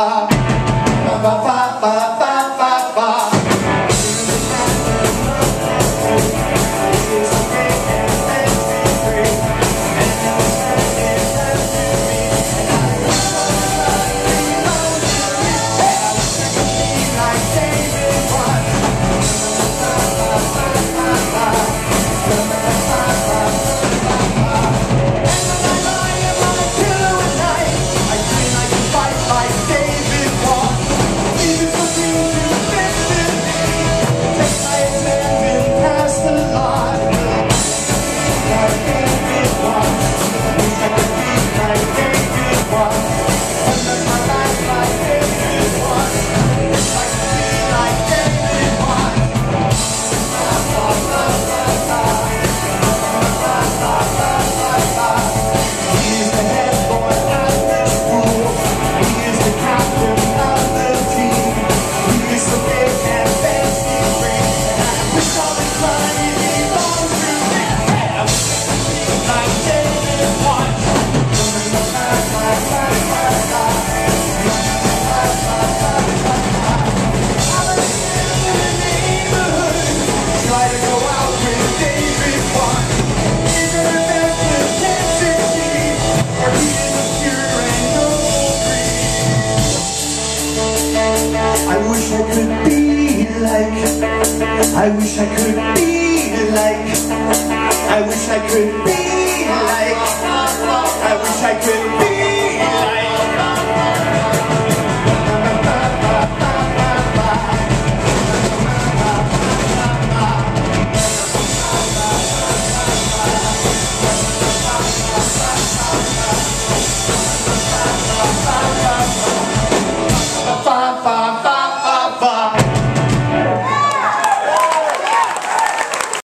Ah. Wish I could be like, I wish I could be like, I wish I could be